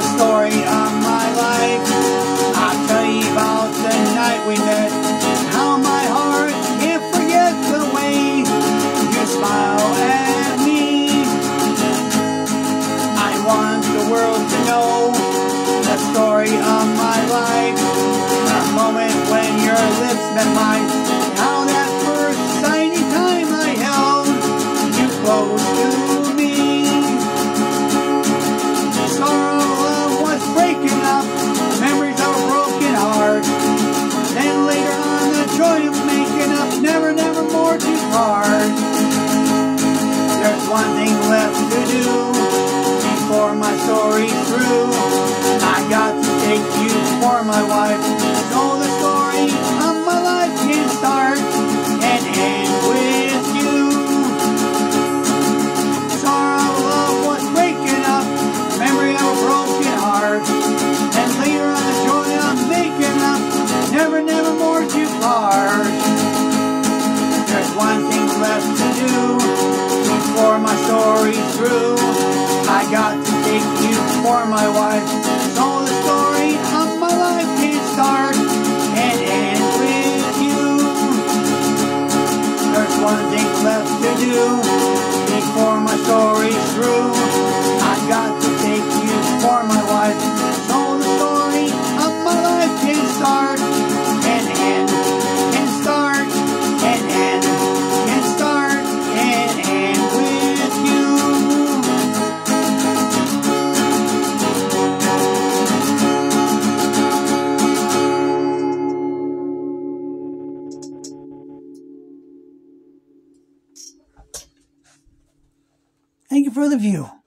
the story of my life. I'll tell you about the night we met and how my heart can't forget the way you smile at me. I want the world to know the story of my life. The moment when your lips met mine. To. There's one thing left to do before my story's through. I got to take you for my wife, so the my story's through. I got to take you for my wife, so the story of my life can start and end with you. There's one thing left to do before my story's through. Thank you for the view.